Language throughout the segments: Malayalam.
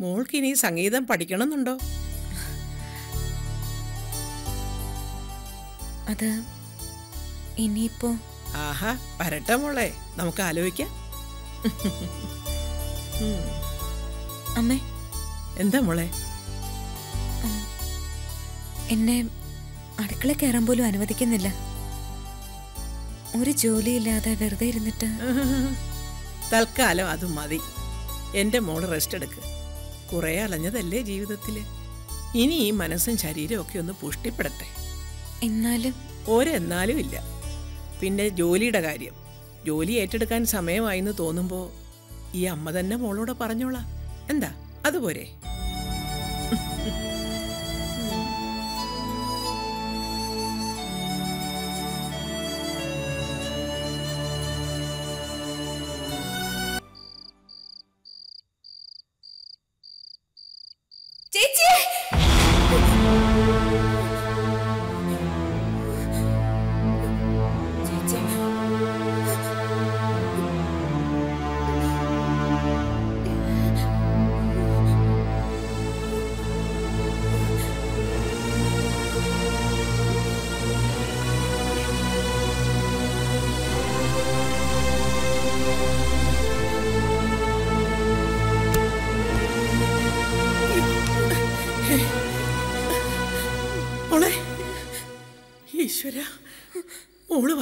മോൾക്ക് ഇനി സംഗീതം പഠിക്കണമെന്നുണ്ടോ? അത് ഇനിയിപ്പോ ആഹാ വരട്ടെ മോളെ. നമുക്ക് ആലോചിക്കാം. അമ്മേ. എന്താ മോളെ? എന്നെ അടുക്കള കയറാൻ പോലും അനുവദിക്കുന്നില്ല. ഒരു ജോലിയില്ലാതെ വെറുതെ ഇരുന്നിട്ട് തൽക്കാലം അത് മതി. എന്റെ മോൾ റെസ്റ്റ് എടുക്ക്. കുറേ അലഞ്ഞതല്ലേ ജീവിതത്തിൽ ഇനി ഈ മനസ്സും ശരീരവും ഒക്കെ ഒന്ന് പുഷ്ടിപ്പെടട്ടെ. എന്നാലും? ഒരെന്നാലും ഇല്ല. പിന്നെ ജോലിയുടെ കാര്യം. ജോലി ഏറ്റെടുക്കാൻ സമയമായി എന്ന് തോന്നുമ്പോൾ ഈ അമ്മ തന്നെ മോളോട് പറഞ്ഞോളാം. എന്താ? അതുപോരെ.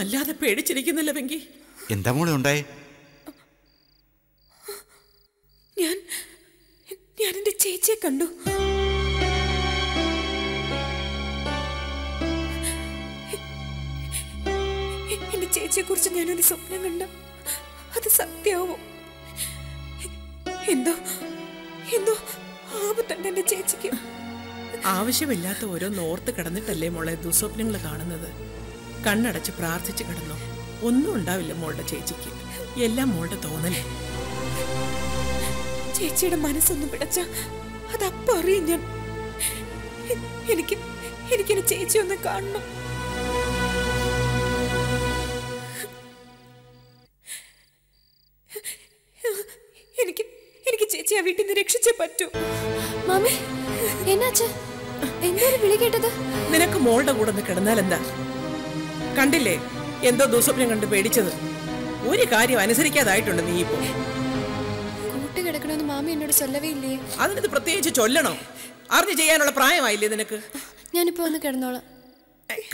വല്ലാതെ പേടിച്ചിരിക്കുന്നില്ല വെങ്കി. എന്താ മോളെ ഉണ്ടായി? ഞാൻ ഞാൻ എന്റെ ചേച്ചിയെ കണ്ടു. എന്റെ ചേച്ചിയെ കുറിച്ച് ഞാനൊരു സ്വപ്നം കണ്ടു. അത് സത്യാവോ എന്തോ എന്തോ ആപത്തുണ്ട് എന്റെ ചേച്ചിക്ക്. ആവശ്യമില്ലാത്ത ഓരോന്ന് ഓർത്ത് കിടന്നിട്ടല്ലേ മോളെ ദുസ്വപ്നങ്ങൾ കാണുന്നത്? കണ്ണടച്ച് പ്രാർത്ഥിച്ചു കിടന്നു. ഒന്നും ഉണ്ടാവില്ല മോളുടെ ചേച്ചിക്ക്. എല്ലാം മോളുടെ തോന്നലേ. ചേച്ചിയുടെ മനസ്സൊന്നും പിടച്ച അതപ്പോ അറിയും ഞാൻ. എനിക്ക് എനിക്കെന്റെ ചേച്ചി ഒന്ന് കാണണം. എനിക്ക് എനിക്ക് ചേച്ചി ആ വീട്ടിൽ നിന്ന് രക്ഷിച്ചേ പറ്റൂ. മാമി എന്നാച്ച എന്താ ഒരു വിളി കേട്ടത്? നിനക്ക് മോളുടെ കൂടെ ഒന്ന് കിടന്നാൽ എന്താ കണ്ടില്ലേ? എന്തോ ദുസ്വപ്നം കണ്ട് പേടിച്ചത്. ഒരു കാര്യം അനുസരിക്കാതായിട്ടുണ്ട് നീ ഇപ്പോ. കിടക്കണമെന്ന് മാമി എന്നോട് ചൊല്ലവേ ഇല്ലേ അതിനത് പ്രത്യേകിച്ച് ചൊല്ലണോ? അറിഞ്ഞു ചെയ്യാനുള്ള പ്രായമായില്ലേ നിനക്ക്? ഞാനിപ്പോ ഒന്ന് കിടന്നോളാം.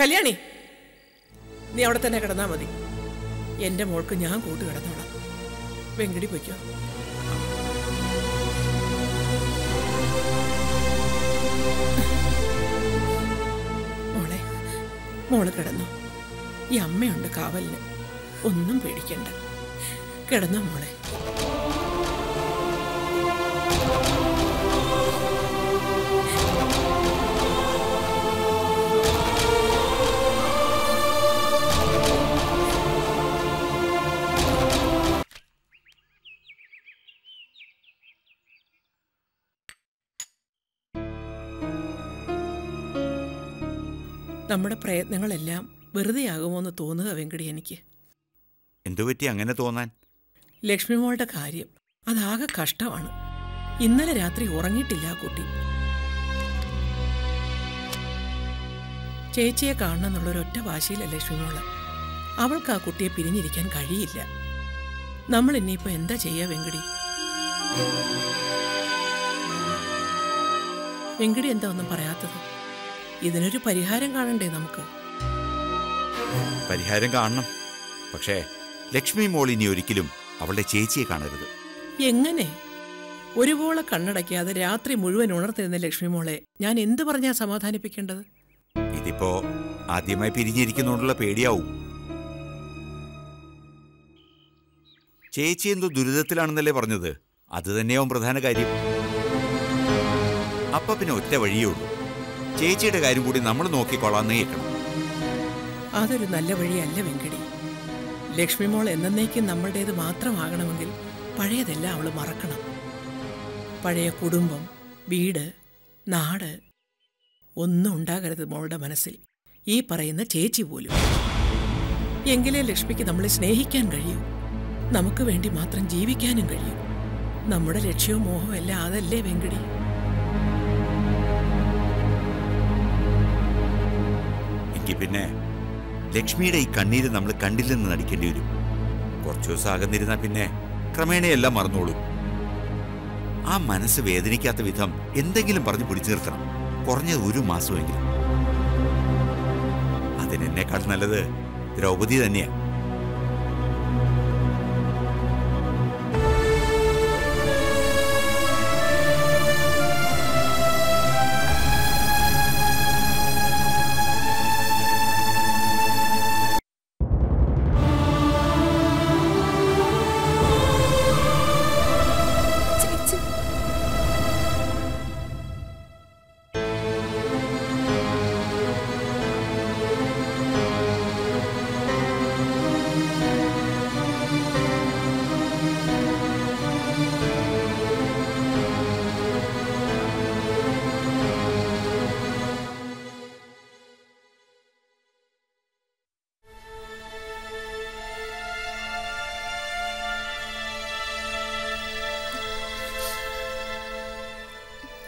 കല്യാണി നീ അവിടെ തന്നെ കിടന്നാ മതി. എന്റെ മോൾക്ക് ഞാൻ കൂട്ട് കിടന്നോളാം. വെങ്കടി പൊയ്ക്കോ. മോളെ മോൾ കിടന്നു. ഈ അമ്മയുണ്ട് കാവലിന്. ഒന്നും പേടിക്കണ്ട. കിടന്ന മോളെ. നമ്മുടെ പ്രയത്നങ്ങളെല്ലാം വെറുതെയാകുമോ എന്ന് തോന്നുക വെങ്കടി എനിക്ക്. എന്തു പറ്റി അങ്ങനെ തോന്നാൻ? ലക്ഷ്മി മോളുടെ കാര്യം അതാകെ കഷ്ടമാണ്. ഇന്നലെ രാത്രി ഉറങ്ങിയിട്ടില്ല ആ കുട്ടി. ചേച്ചിയെ കാണണം എന്നുള്ള ഒരൊറ്റ വാശിയില്ല ലക്ഷ്മി മോൾ അവൾക്ക് ആ കുട്ടിയെ പിരിഞ്ഞിരിക്കാൻ കഴിയില്ല. നമ്മൾ ഇനിയിപ്പോ എന്താ ചെയ്യാ വെങ്കടി? വെങ്കടി എന്താ ഒന്നും പറയാത്തത്? ഇതിനൊരു പരിഹാരം കാണണ്ടേ നമുക്ക്? പരിഹാരം കാണണം. പക്ഷേ ലക്ഷ്മി മോൾ ഇനി ഒരിക്കലും അവളുടെ ചേച്ചിയെ കാണരുത്. എങ്ങനെ? ഒരുപോലെ കണ്ണടയ്ക്കാതെ രാത്രി മുഴുവൻ ഉണർത്തിരുന്ന ലക്ഷ്മി മോളെ ഞാൻ എന്ത് പറഞ്ഞാ സമാധാനിപ്പിക്കേണ്ടത്? ഇതിപ്പോ ആദ്യമായി പിരിഞ്ഞിരിക്കുന്നോണ്ടുള്ള പേടിയാവും. ചേച്ചി എന്തോ ദുരിതത്തിലാണെന്നല്ലേ പറഞ്ഞത്? അത് തന്നെയാവും പ്രധാന കാര്യം. അപ്പ പിന്നെ ഒറ്റ വഴിയേ ഉള്ളൂ. ചേച്ചിയുടെ കാര്യം കൂടി നമ്മൾ നോക്കിക്കോളാം കേൾക്കണം. അതൊരു നല്ല വഴിയല്ല വെങ്കടി. ലക്ഷ്മി മോൾ എന്നേക്കും നമ്മളുടേത് മാത്രമാകണമെങ്കിൽ പഴയതെല്ലാം അവൾ മറക്കണം. പഴയ കുടുംബം വീട് നാട് ഒന്നും ഉണ്ടാകരുത് മോളുടെ മനസ്സിൽ. ഈ പറയുന്ന ചേച്ചി പോലും. എങ്കിലേ ലക്ഷ്മിക്ക് നമ്മളെ സ്നേഹിക്കാൻ കഴിയൂ. നമുക്ക് വേണ്ടി മാത്രം ജീവിക്കാനും കഴിയും. നമ്മുടെ ലക്ഷ്യവും മോഹവും എല്ലാം അതല്ലേ വെങ്കടി? പിന്നെ ലക്ഷ്മിയുടെ ഈ കണ്ണീര് നമ്മൾ കണ്ടില്ലെന്ന് നടിക്കേണ്ടി വരും. കുറച്ചു ദിവസം അകന്നിരുന്ന പിന്നെ ക്രമേണയെല്ലാം മറന്നോളും. ആ മനസ്സ് വേദനിക്കാത്ത വിധം എന്തെങ്കിലും പറഞ്ഞ് പിടിച്ചു നിർത്തണം. കുറഞ്ഞ ഒരു മാസമെങ്കിലും. അതിനെന്നെക്കാൾ നല്ലത് ദ്രൗപദി തന്നെയാ.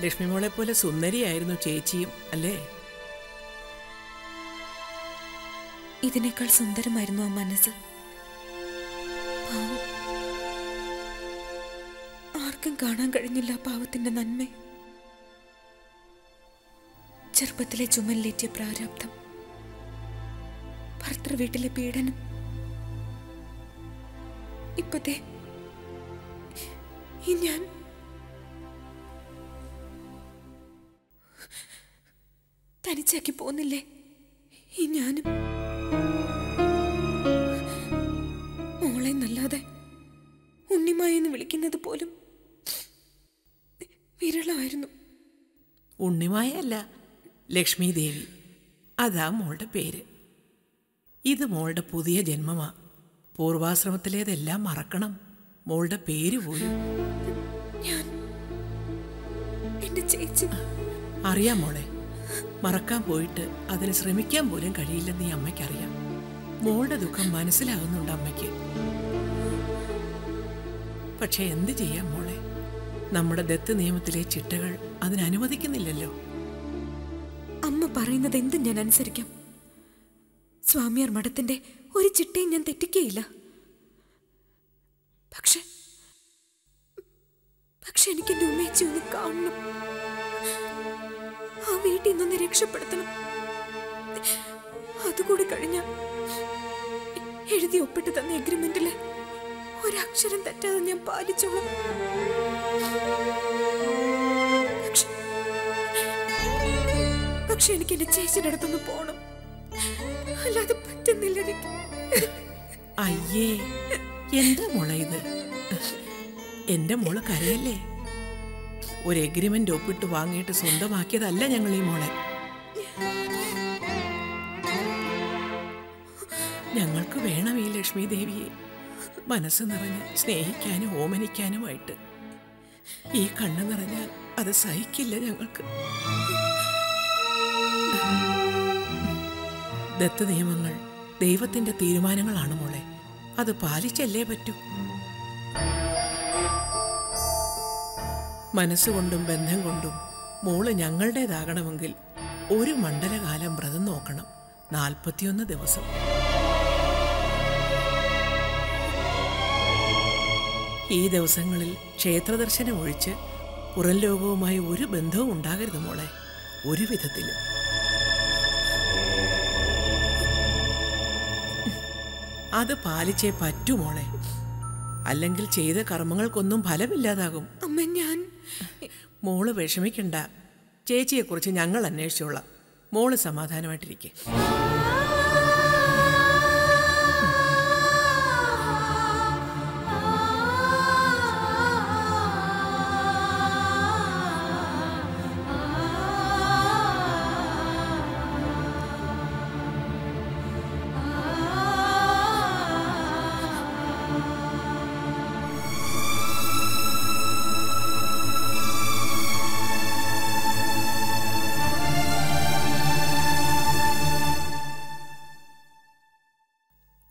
ലക്ഷ്മി മോളെ പോലെ സുന്ദരിയായിരുന്നു ചേച്ചിയും അല്ലേ? ഇതിനേക്കാൾ സുന്ദരമായിരുന്നു ആ മനസ്സ്. ആർക്കും കാണാൻ കഴിഞ്ഞില്ല പാവത്തിന്റെ നന്മ. ചെറുപ്പത്തിലെ ചുമലിലേറ്റിയ പ്രാരാബ്ദം. ഭർത്തൃ വീട്ടിലെ പീഡനം. ഇപ്പത്തെ ഞാൻ തനിച്ചാക്കി പോകുന്നില്ലേ ഈ ഞാനും. മോളെ നല്ലാതെ ഉണ്ണിമായെന്ന് വിളിക്കുന്നത് പോലും വിരളമായിരുന്നു ഉണ്ണിമായല്ല ലക്ഷ്മി ദേവി അതാ മോളുടെ പേര്. ഇത് മോളുടെ പുതിയ ജന്മമാ. പൂർവാശ്രമത്തിലേതെല്ലാം മറക്കണം. മോളുടെ പേര് പോലും അറിയാം മോളെ. മറക്കാൻ പോയിട്ട് അതിന് ശ്രമിക്കാൻ പോലും കഴിയില്ലെന്ന് ഈ അമ്മയ്ക്കറിയാം. മോളുടെ ദുഃഖം മനസ്സിലാകുന്നുണ്ട് അമ്മയ്ക്ക്. പക്ഷെ എന്ത് ചെയ്യാം മോളെ? നമ്മുടെ ദത്ത് നിയമത്തിലെ ചിട്ടകൾ അതിനനുവദിക്കുന്നില്ലല്ലോ. അമ്മ പറയുന്നത് എന്തും ഞാൻ അനുസരിക്കാം. സ്വാമിയാർ മഠത്തിന്റെ ഒരു ചിട്ടയും ഞാൻ തെറ്റിക്കുകയില്ല പക്ഷെ പക്ഷെ എനിക്ക് എന്റെ ഉമ്മേച്ചി ഒന്ന് കാണണം. വീട്ടിൽ നിന്ന് രക്ഷപ്പെടുത്തണം. അതുകൂടി കഴിഞ്ഞ എഴുതി ഒപ്പിട്ട് തന്ന എഗ്രിമെന്റിൽ ഒരക്ഷരം തെറ്റാതെ ഞാൻ പാലിച്ചോളാം. പക്ഷെ എനിക്ക് എന്റെ ചേച്ചിയുടെ അടുത്തൊന്ന് പോണം. അല്ലാതെ പറ്റുന്നില്ല എനിക്ക്. അയ്യേ എന്താ മോളെ ഇത്? എന്റെ മോൾ കരയല്ലേ? ഒരു എഗ്രിമെന്റ് ഒപ്പിട്ട് വാങ്ങിയിട്ട് സ്വന്തമാക്കിയതല്ല ഞങ്ങൾ ഈ മോളെ. ഞങ്ങൾക്ക് വേണം ഈ ലക്ഷ്മി ദേവിയെ. മനസ്സ് നിറഞ്ഞ് സ്നേഹിക്കാനും ഓമനിക്കാനുമായിട്ട്. ഈ കണ്ണ് നിറഞ്ഞാൽ അത് സഹിക്കില്ല ഞങ്ങൾക്ക്. ദത്ത നിയമങ്ങൾ ദൈവത്തിന്റെ തീരുമാനങ്ങളാണ് മോളെ. അത് പാലിച്ചല്ലേ പറ്റൂ? മനസ്സുകൊണ്ടും ബന്ധം കൊണ്ടും മോൾ ഞങ്ങളുടേതാകണമെങ്കിൽ ഒരു മണ്ഡലകാലം വ്രതം നോക്കണം. നാൽപ്പത്തിയൊന്ന് ദിവസം. ഈ ദിവസങ്ങളിൽ ക്ഷേത്രദർശനം ഒഴിച്ച് പുറം ലോകവുമായി ഒരു ബന്ധവും ഉണ്ടാകരുത് മോളെ. ഒരു വിധത്തിലും. അത് പാലിച്ചേ പറ്റൂ മോളെ. അല്ലെങ്കിൽ ചെയ്ത കർമ്മങ്ങൾക്കൊന്നും ഫലമില്ലാതാകും. അമ്മ ഞാൻ മോൾ വിഷമിക്കണ്ട. ചേച്ചിയെക്കുറിച്ച് ഞങ്ങൾ അന്വേഷിച്ചോളാം. മോൾ സമാധാനമായിട്ടിരിക്കെ.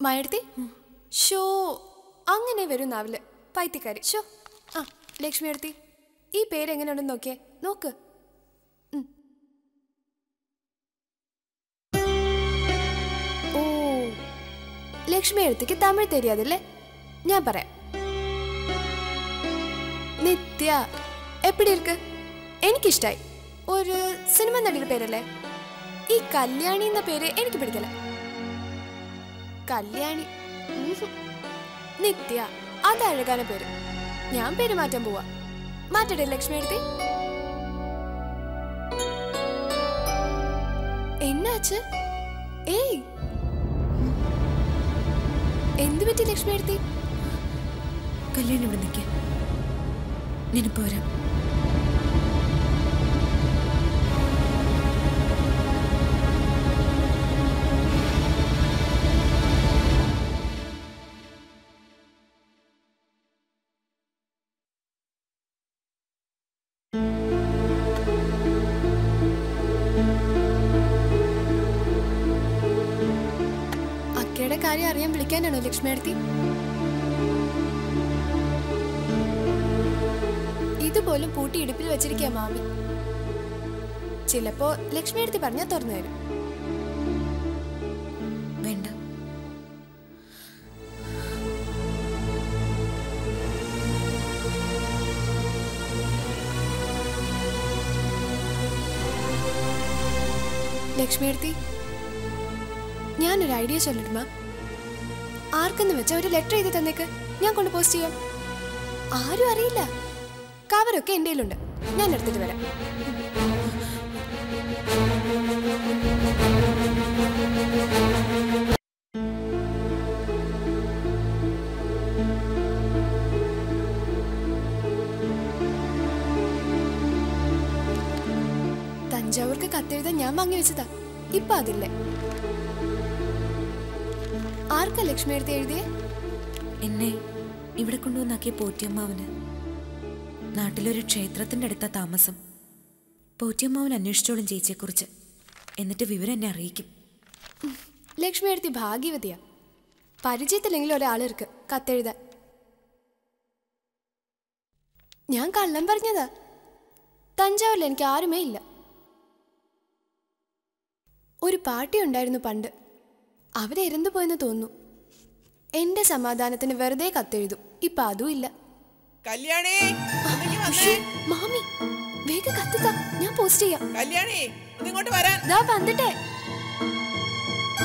മയർത്തി ഷോ അങ്ങനെ വരും നാവിൽ. പൈത്തിക്കാരി. ഷോ ആ ലക്ഷ്മി അടുത്തി ഈ പേരെങ്ങനെയുണ്ടെന്ന് നോക്കിയേ. നോക്ക്. ഓ ലക്ഷ്മി എഴുത്തിക്ക് തമിഴ് തരിയാതല്ലേ? ഞാൻ പറയാം. നിത്യ എപ്പിടി ഇരിക്ക്? എനിക്കിഷ്ടായി. ഒരു സിനിമ നടിയുടെ പേരല്ലേ? ഈ കല്യാണി എന്ന പേര് എനിക്ക് പിടിക്കല്ലേ കല്യാണി. നിത്യ അത് അഴകാന പേര്. ഞാൻ പേര് മാറ്റാൻ പോവാ. മാറ്റട്ടെ ലക്ഷ്മി എടുത്തി എന്നാച്ച് ഏയ്. എന്തു പറ്റി ലക്ഷ്മി എടുത്തി കല്യാണി ഇവിടെ നിൽക്കാൻ വരാം കാര്യം അറിയാൻ വിളിക്കാനാണോ ലക്ഷ്മിയടത്തി ഇതുപോലും പൂട്ടി ഇടുപ്പിൽ വെച്ചിരിക്കുക മാമി. ചിലപ്പോ ലക്ഷ്മിയടത്തി പറഞ്ഞാൽ തുറന്നു തരും. വേണ്ട. ഞാനൊരു ഐഡിയ ചൊല്ലിടുമ ആർക്കെന്ന് വെച്ചാൽ ഒരു ലെറ്റർ എഴുതി തന്നേക്ക്. ഞാൻ കൊണ്ട് പോസ്റ്റ് ചെയ്യാം. ആരും അറിയില്ല. കവറൊക്കെ എന്റെ കയ്യിലുണ്ട്. ഞാൻ എടുത്തിട്ട് വരാം. തഞ്ചാവൂർക്ക് കത്തെഴുതാൻ ഞാൻ വാങ്ങി വെച്ചതാ ഇപ്പൊ അതില്ലേ? ആർക്കാ ലക്ഷ്മി എടുത്ത് എഴുതിയേ? എന്നെ ഇവിടെ കൊണ്ടുവന്നാക്കിയ പോറ്റിയമ്മാവന്. നാട്ടിലൊരു ക്ഷേത്രത്തിന്റെ അടുത്ത താമസം. പോറ്റിയമ്മാവൻ അന്വേഷിച്ചോളും ചേച്ചിയെക്കുറിച്ച്. എന്നിട്ട് വിവരം എന്നെ അറിയിക്കും. ലക്ഷ്മി എടുത്തി ഭാഗ്യവതിയാ. പരിചയത്തില്ലെങ്കിൽ ഒരാളിർക്ക് കത്തെഴുതാൻ. ഞാൻ കള്ളം പറഞ്ഞതാ. തഞ്ചാവൂരിൽ എനിക്ക് ആരുമേ ഇല്ല. ഒരു പാർട്ടി ഉണ്ടായിരുന്നു പണ്ട്. അവരെ ഇരന്നു പോയെന്ന് തോന്നുന്നു. എന്റെ സമാധാനത്തിന് വെറുതെ കത്തെഴുതും. ഇപ്പൊ അതും ഇല്ല. കല്യാണി മാമി വേഗം കത്തുക ഞാൻ പോസ്റ്റ് ചെയ്യാം. കല്യാണി ഇങ്ങോട്ട് വരാൻ. ദാ വന്നിട്ടെ.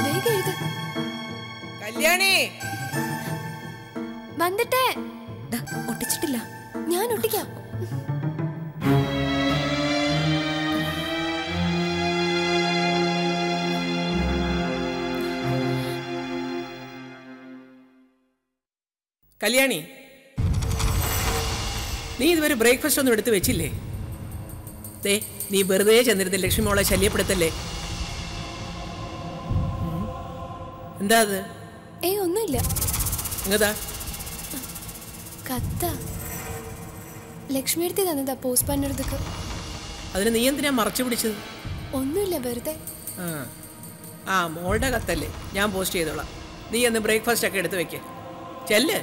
വേഗം എഴുത. കല്യാണി. വന്നിട്ടേ. ദാ, ഒട്ടിച്ചിട്ടില്ല. ഞാൻ ഒട്ടിക്കാം. കല്യാണി നീ ഇതുവരെ ബ്രേക്ക്ഫാസ്റ്റ് ഒന്നും എടുത്ത് വെച്ചില്ലേ? ദേ നീ വെറുതെ ചെന്നിരുന്ന് ലക്ഷ്മി മോളെ ശല്യപ്പെടുത്തല്ലേ എന്താ അത്? ഏയ് ഒന്നുമില്ല. ഇങ്ങതാ കത്ത. ലക്ഷ്മി എടുത്തി തന്നതാ പോസ്റ്റ് പണിയെടുത്തേക്ക് അതിന് നീ എന്തിനാ മറച്ചു പിടിച്ചത്? ഒന്നുമില്ല വെറുതെ. ആ. ആ മോളുടെ കത്തല്ലേ. ഞാൻ പോസ്റ്റ് ചെയ്തോളാം. നീ എന്ന് ബ്രേക്ക്ഫാസ്റ്റ് ഒക്കെ എടുത്ത് വെക്കേ. ചെല്ല്.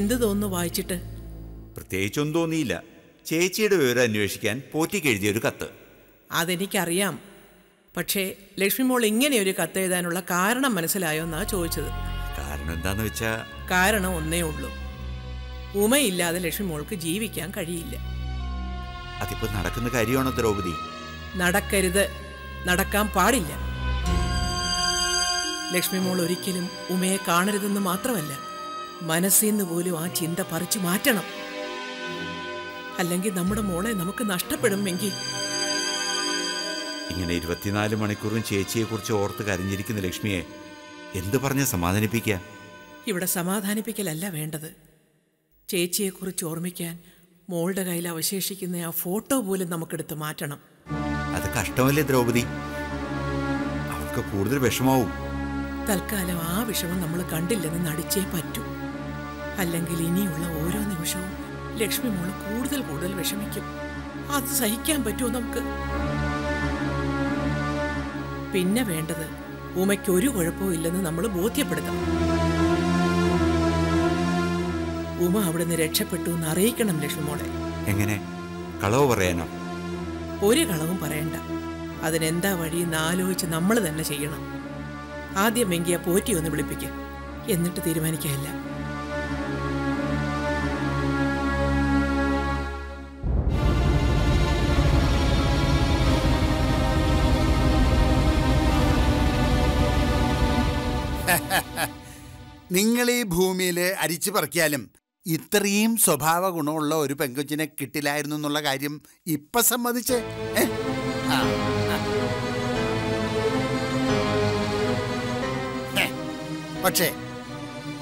എന്ത് തോന്നുന്നു വായിച്ചിട്ട്? പ്രത്യേകിച്ചൊന്നും തോന്നിയില്ല. ചേച്ചിയുടെ വിവരം അന്വേഷിക്കാൻ പോറ്റിക്ക് എഴുതിയ ഒരു കത്ത്. അതെനിക്കറിയാം. പക്ഷേ ലക്ഷ്മി മോൾ ഇങ്ങനെ ഒരു കത്ത് എഴുതാനുള്ള കാരണം മനസ്സിലായോ എന്നാ ചോദിച്ചത്. കാരണം എന്താന്ന് വെച്ചാ കാരണം ഒന്നേ ഉള്ളൂ. ഉമയില്ലാതെ ലക്ഷ്മി മോൾക്ക് ജീവിക്കാൻ കഴിയില്ല. അതിപ്പോ നടക്കുന്ന കാര്യമാണോ ദ്രൗപദി? നടക്കരുത്. നടക്കാൻ പാടില്ല. ലക്ഷ്മി മോൾ ഒരിക്കലും ഉമയെ കാണരുതെന്ന് മാത്രമല്ല മനസ്സിൽ നിന്ന് പോലും ആ ചിന്ത പറിച്ചു മാറ്റണം. അല്ലെങ്കിൽ നമ്മുടെ മോളെ നമുക്ക് നഷ്ടപ്പെടുമെങ്കിൽ ഇങ്ങനെ ഇരുപത്തിനാല് മണിക്കൂറും ചേച്ചിയെ കുറിച്ച് ഓർത്ത് കരഞ്ഞിരിക്കുന്ന ലക്ഷ്മിയെ എന്ത് പറഞ്ഞ് സമാധാനിപ്പിക്കുക ഇവിടെ സമാധാനിപ്പിക്കലല്ല വേണ്ടത്. ചേച്ചിയെക്കുറിച്ച് ഓർമ്മിക്കാൻ മോളുടെ കയ്യിൽ അവശേഷിക്കുന്ന ആ ഫോട്ടോ പോലും നമുക്കെടുത്ത് മാറ്റണം. അത് കഷ്ടമല്ലേ ദ്രൗപദി? അവൾക്ക് കൂടുതൽ വിഷമാവും. തൽക്കാലം ആ വിഷമം നമ്മൾ കണ്ടില്ലെന്ന് നടിച്ചേ പറ്റൂ. അല്ലെങ്കിൽ ഇനിയുള്ള ഓരോ നിമിഷവും ലക്ഷ്മി മോൾ കൂടുതൽ കൂടുതൽ വിഷമിക്കും. അത് സഹിക്കാൻ പറ്റുമോ നമുക്ക്? പിന്നെ വേണ്ടത് ഉമയ്ക്ക് ഒരു കുഴപ്പവും ഇല്ലെന്ന് നമ്മൾ ബോധ്യപ്പെടുത്തണം. ഉമ അവിടുന്ന് രക്ഷപ്പെട്ടു എന്ന് അറിയിക്കണം ലക്ഷ്മി മോളെ. എങ്ങനെ? കളവ് പറയാനോ? ഒരു കളവും പറയണ്ട. അതിനെന്താ വഴിയെന്ന് ആലോചിച്ച് നമ്മൾ തന്നെ ചെയ്യണം. ആദ്യം വെങ്കിയ പോറ്റി ഒന്ന് വിളിപ്പിക്കുക എന്നിട്ട് തീരുമാനിക്കാനില്ല നിങ്ങൾ ഈ ഭൂമിയിൽ അരിച്ചു പറക്കിയാലും ഇത്രയും സ്വഭാവ ഗുണമുള്ള ഒരു പെങ്കൊച്ചിനെ കിട്ടില്ലായിരുന്നു എന്നുള്ള കാര്യം ഇപ്പൊ സമ്മതിച്ച്. പക്ഷേ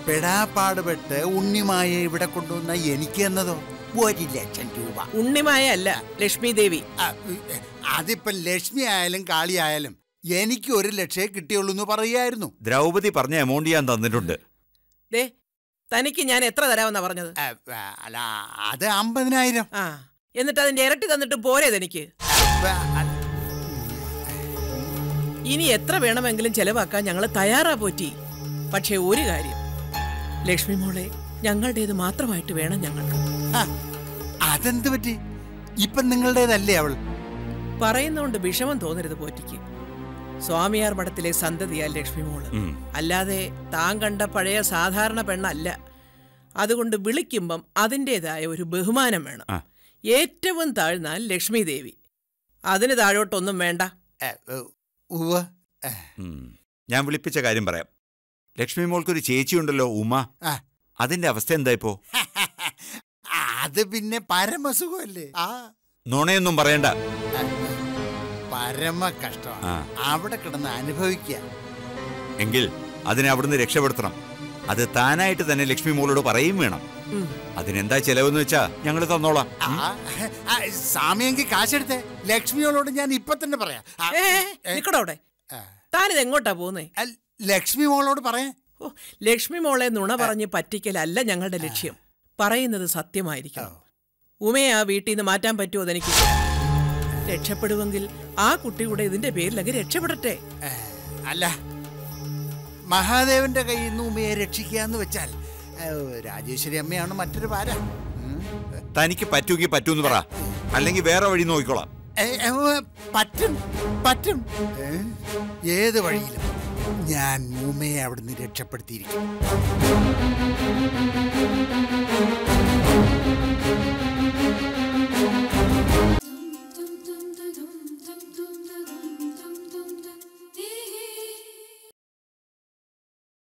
പെടാപ്പാടുപെട്ട് ഉണ്ണിമായ ഇവിടെ കൊണ്ടുവന്ന എനിക്ക് എന്നതോ? ഒരു ലക്ഷം രൂപ. ഉണ്ണിമായ അല്ല ലക്ഷ്മി ദേവി. അതിപ്പം അതിപ്പോ ലക്ഷ്മി ആയാലും കാളി ആയാലും എനിക്ക് ഒരു ലക്ഷേ കിട്ടിയുള്ളൂ എന്ന് പറയായിരുന്നു ദ്രൗപദി പറഞ്ഞ എമൗണ്ട് ഞാൻ തന്നിട്ടുണ്ട്. ദേ തനിക്ക് ഞാൻ എത്ര തരാമെന്നാ പറഞ്ഞത്? അല്ല അത് അമ്പതിനായിരം. ആ എന്നിട്ട് അതിന്റെ ഇരട്ടി തന്നിട്ട് ആ, ആ, ഇനി എത്ര വേണമെങ്കിലും ചെലവാക്കാൻ ഞങ്ങൾ തയ്യാറാ പോറ്റി. പക്ഷേ ഒരു കാര്യം. ലക്ഷ്മി മോളെ ഞങ്ങളുടേത് മാത്രമായിട്ട് വേണം ഞങ്ങൾക്ക്. അതെന്ത് പറ്റി? ഇപ്പം നിങ്ങളുടേതല്ലേ അവൾ? പറയുന്നോണ്ട് വിഷമം തോന്നരുത് പോറ്റിക്ക്. സ്വാമിയാർ മഠത്തിലെ സന്തതിയാ ലക്ഷ്മി മോൾ അല്ലാതെ താൻ കണ്ട പഴയ സാധാരണ പെണ്ണല്ല. അതുകൊണ്ട് വിളിക്കുമ്പം അതിന്റെതായ ഒരു ബഹുമാനം വേണം. ഏറ്റവും താഴ്ന്നാൽ ലക്ഷ്മി ദേവി അതിന് താഴോട്ടൊന്നും വേണ്ട. ഞാൻ വിളിപ്പിച്ച കാര്യം പറയാം. ലക്ഷ്മി മോൾക്കൊരു ചേച്ചിയുണ്ടല്ലോ ഉമ. അതിന്റെ അവസ്ഥ എന്തായിപ്പോ അത് പിന്നെ പരമസുഖമല്ലേ? ആ. നുണയൊന്നും പറയണ്ട. പരമ കഷ്ടമാണ്. അവിടെ കിടന്ന് അനുഭവിക്കുക. എങ്കിൽ അതിനെ അവിടുന്ന് രക്ഷപ്പെടുത്തണം. അത് താനായിട്ട് തന്നെ ലക്ഷ്മി മോളോട് പറയും വേണം. അതിനെന്താ ചെലവെന്ന് വെച്ചാ ഞങ്ങൾ തന്നോളാം. സാമിയെങ്കിൽ കാശെടുത്തേ. ലക്ഷ്മിയോളോട് ഞാൻ ഇപ്പൊ തന്നെ പറയാം. നിക്കടോടെ താനിത് എങ്ങോട്ടാ പോകുന്നേ ലക്ഷ്മി മോളോട് പറയാം. ലക്ഷ്മി മോളെ നുണ പറഞ്ഞ് പറ്റിക്കലല്ല ഞങ്ങളുടെ ലക്ഷ്യം. പറയുന്നത് സത്യമായിരിക്കും ഉമയെ ആ വീട്ടിൽ നിന്ന് മാറ്റാൻ പറ്റുമോ അതെനിക്ക്? രക്ഷപ്പെടുമെങ്കിൽ ആ കുട്ടിയുടെ ഇതിന്റെ പേരിൽ പേരിലങ്ങ് രക്ഷപ്പെടട്ടെ. അല്ല. മഹാദേവന്റെ കയ്യിൽ നിന്ന് ഉമയെ രക്ഷിക്കുക എന്ന് വെച്ചാൽ രാജേശ്വരി അമ്മയാണ് മറ്റൊരു പാര. തനിക്ക് പറ്റൂ പറ്റൂന്ന് പറ. അല്ലെങ്കിൽ വേറെ വഴി നോക്കിക്കോളാം. പറ്റും പറ്റും. ഏത് വഴിയിലും ഞാൻ മൂമയെ അവിടുന്ന് രക്ഷപ്പെടുത്തിയിരിക്കും.